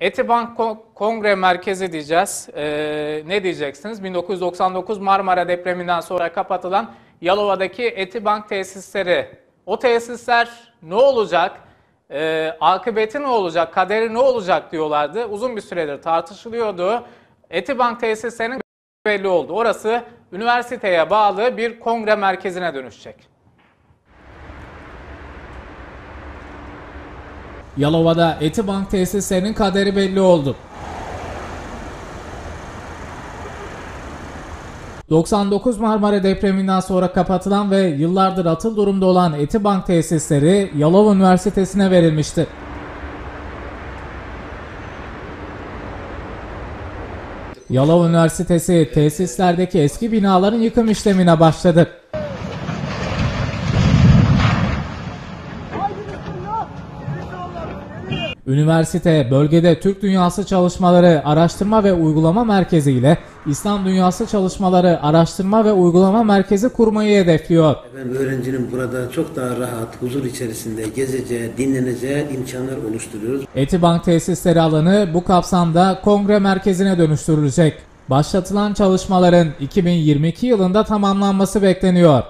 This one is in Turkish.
Etibank Ko- Kongre Merkezi diyeceğiz. Ee, ne diyeceksiniz? 1999 Marmara depreminden sonra kapatılan Yalova'daki Etibank tesisleri. O tesisler ne olacak? Ee, akıbeti ne olacak? Kaderi ne olacak diyorlardı. Uzun bir süredir tartışılıyordu. Etibank tesislerinin belli oldu. Orası üniversiteye bağlı bir kongre merkezine dönüşecek. Yalova'da Etibank tesislerinin kaderi belli oldu. 99 Marmara depreminden sonra kapatılan ve yıllardır atıl durumda olan Etibank tesisleri Yalova Üniversitesi'ne verilmişti. Yalova Üniversitesi tesislerdeki eski binaların yıkım işlemine başladı. Üniversite bölgede Türk Dünyası Çalışmaları Araştırma ve Uygulama Merkezi ile İslam Dünyası Çalışmaları Araştırma ve Uygulama Merkezi kurmayı hedefliyor. Ben öğrencinin burada çok daha rahat, huzur içerisinde gezeceği, dinleneceği imkanlar oluşturuyoruz. Etibank tesisleri alanı bu kapsamda kongre merkezine dönüştürülecek. Başlatılan çalışmaların 2022 yılında tamamlanması bekleniyor.